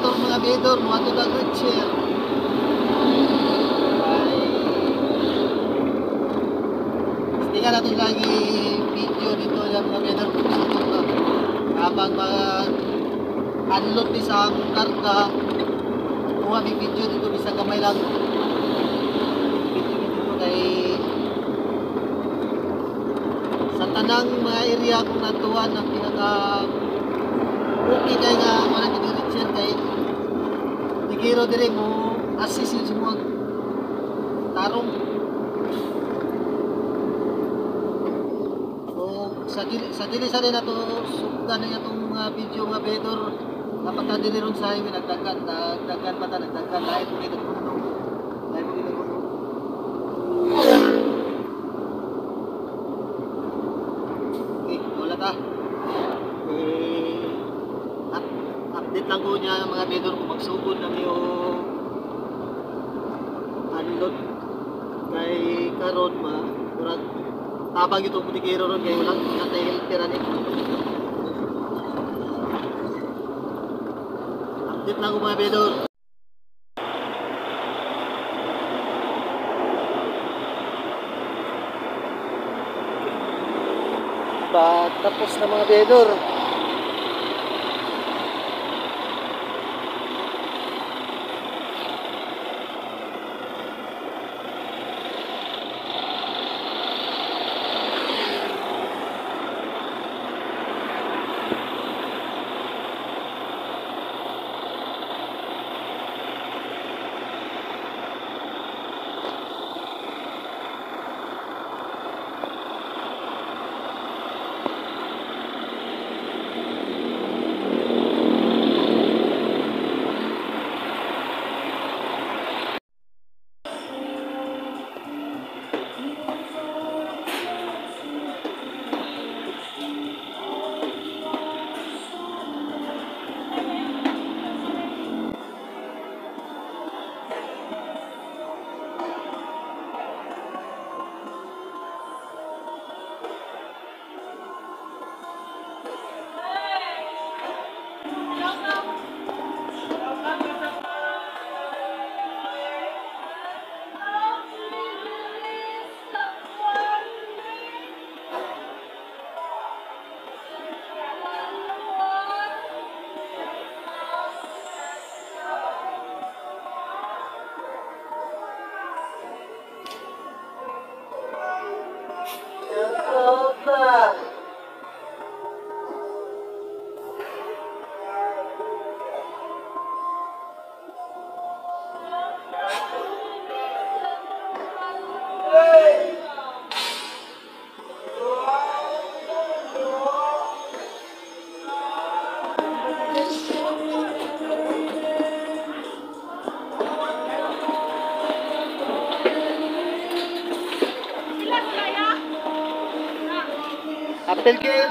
na itong mga bidor, mga na great share. Hindi natin lagi video dito yung mga bidor kung gusto na. Habang mga unload ni sa karga, kuha may video dito, bisa kamay lang. Video dito kay sa tanang mga area kung natuwa ng pinaka okay kay nga wala kini Richard kay Tigiro dire mo assist yun sa mga tarong. So sa dili sa dili sa rin nato sugdan na itong mga video nga bedor dapat dili ron sa highway nagdagan nagdagan pa ta nagdagan. Lahat mo dito kuno lahat mo dito kuno Okay, wala ta. Eh, up, ko niya mga bedor kung magsugod na yung unload kay karon ma. Murag tabang itong mutikero ron kay walang natay helpera ni update lang ko mga pa tapos na mga bedor papel que es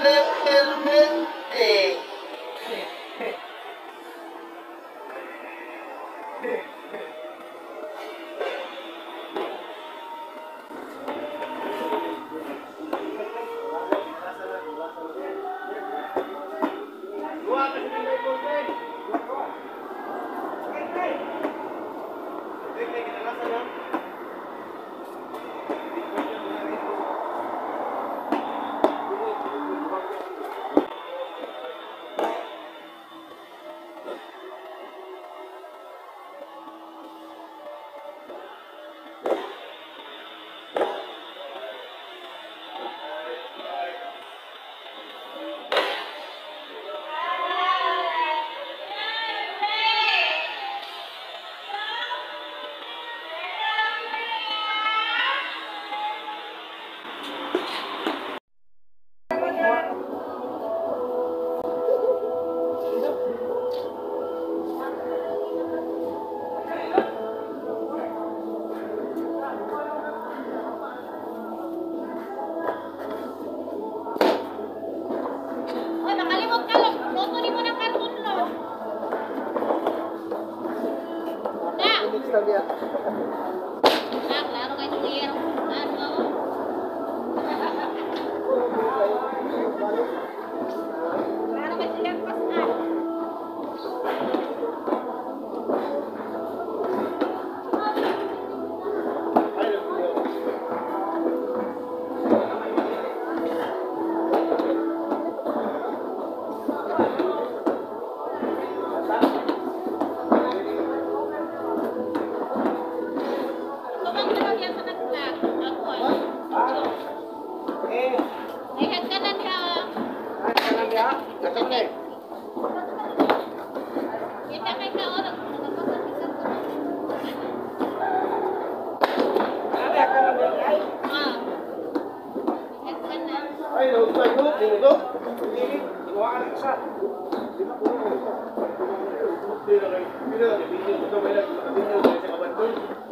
de la que pide que tome la información de lo que se comentó.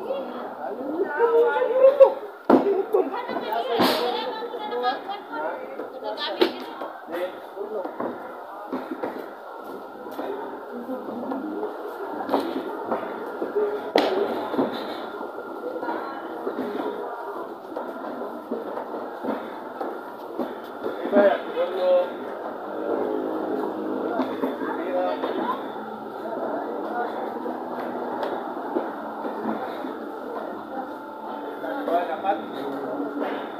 Dapat.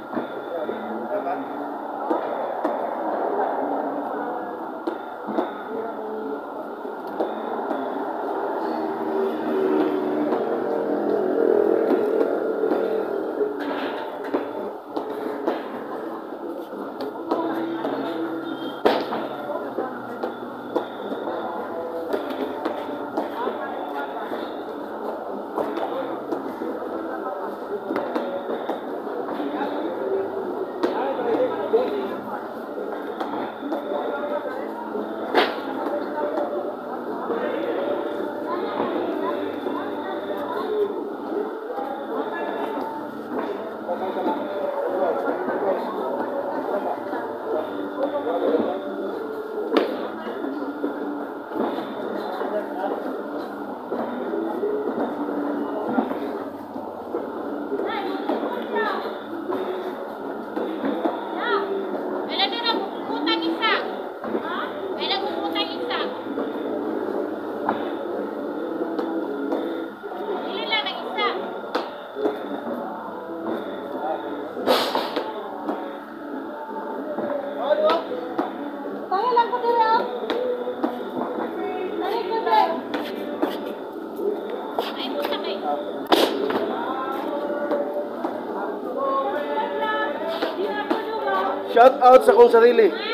Sa kong sarili.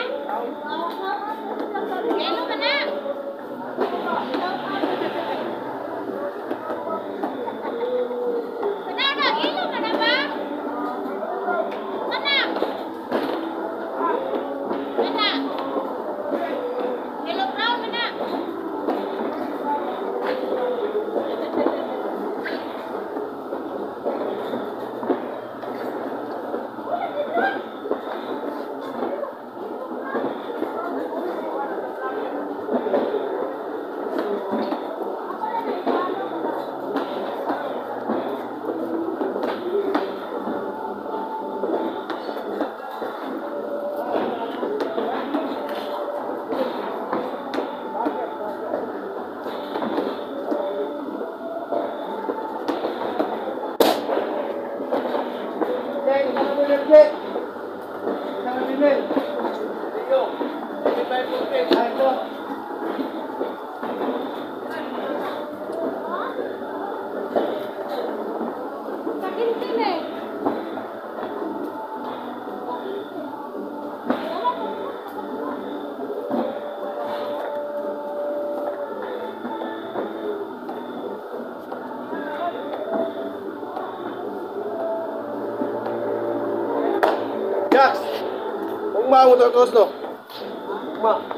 bau tu kos. Mak.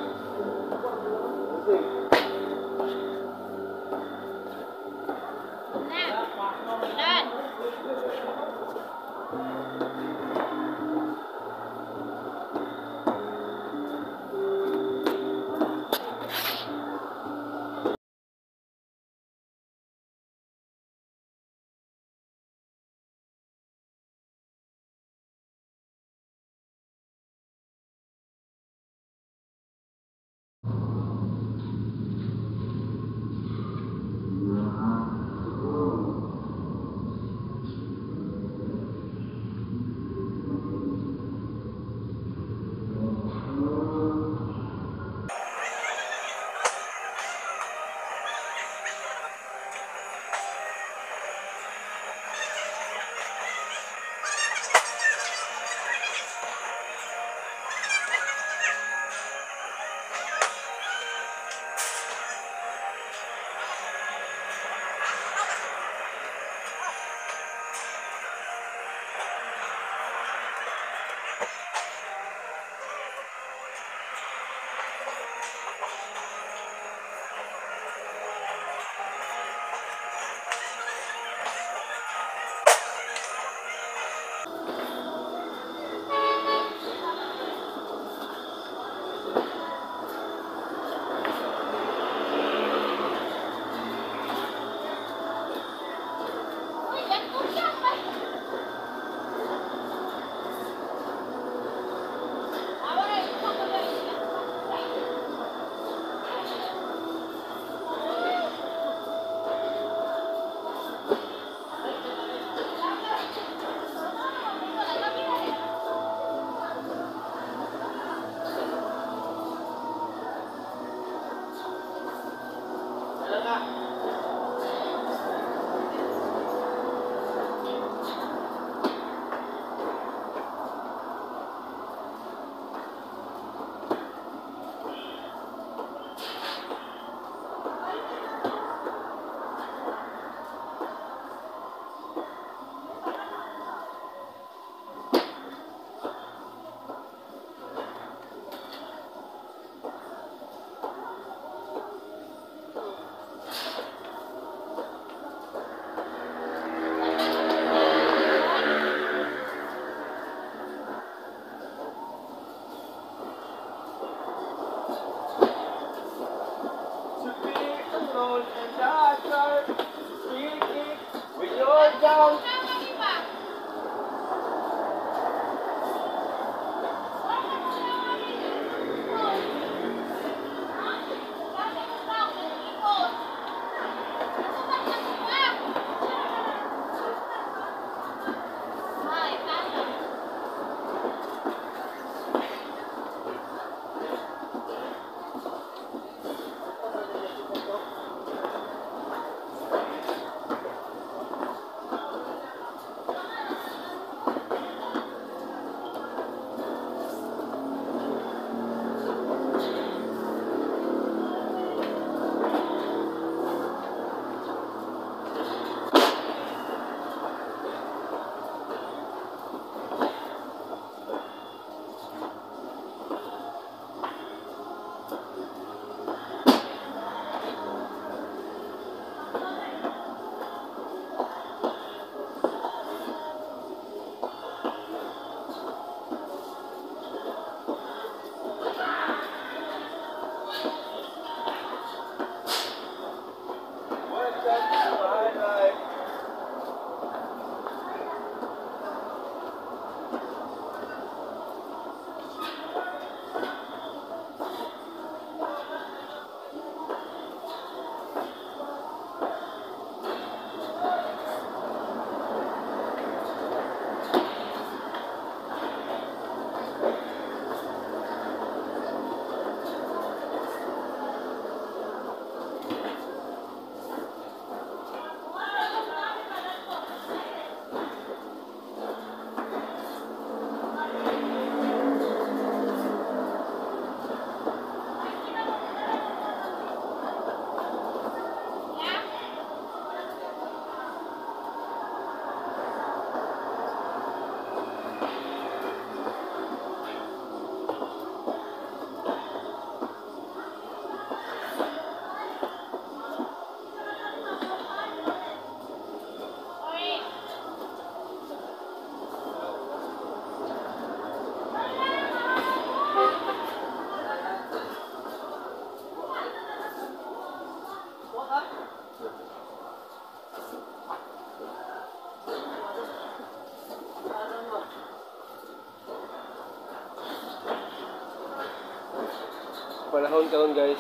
Karon guys.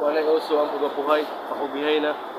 Wala uso ang pagapuhay. Pakubihay na.